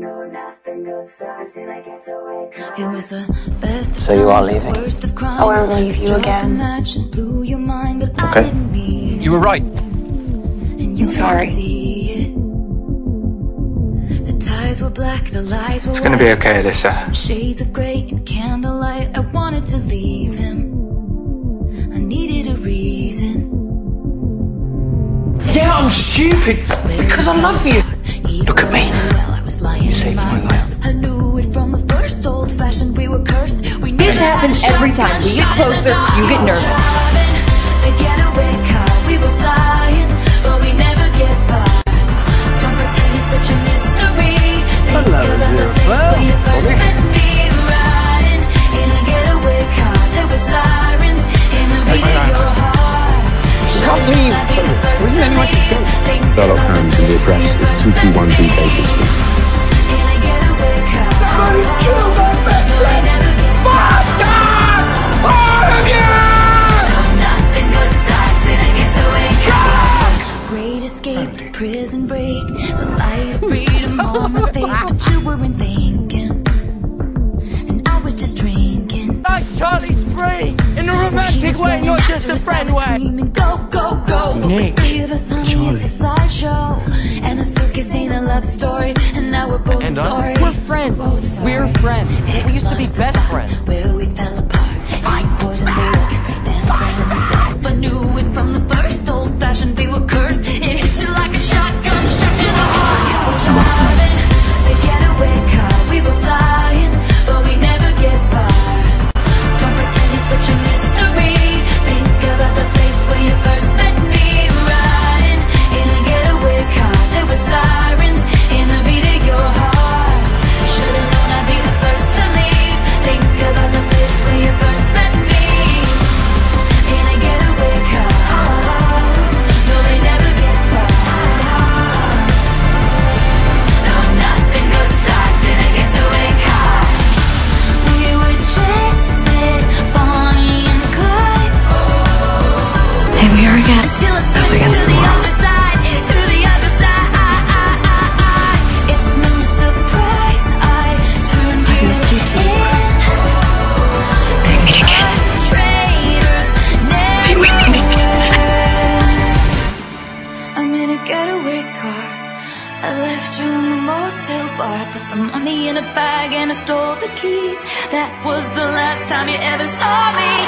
It was the best of So you are times, the leaving? worst of crimes. I won't leave you again. match and blew your mind, but I Okay. You were right. it, and you I'm sorry. can't see it. The ties were black, the lies were It's gonna be okay, Alyssa. Shades of grey and candlelight. I wanted to leave him. I needed a reason. Yeah, I'm stupid because I love you. Look at me. Happens had every time. We get closer, you get nervous. The getaway car, we were flying, but we never get far. Don't pretend it's such a mystery. Think Hello, Zero place Four. where you first Bobby. met me. Riding in a getaway car, there were sirens in the beat of your heart. can't leave. There isn't anywhere to go. Sherlock Holmes and the address is 2212 Baker Street. Romantic way, not just a friend way. Go, go, go. Nick, Three of us, honey, it's a sideshow, and a circus ain't a love story, and now we're both And Us? We're friends. We're sorry. friends. We used to be best friends. Never I'm in a getaway car. I left you in the motel bar, put the money in a bag and I stole the keys. That was the last time you ever saw me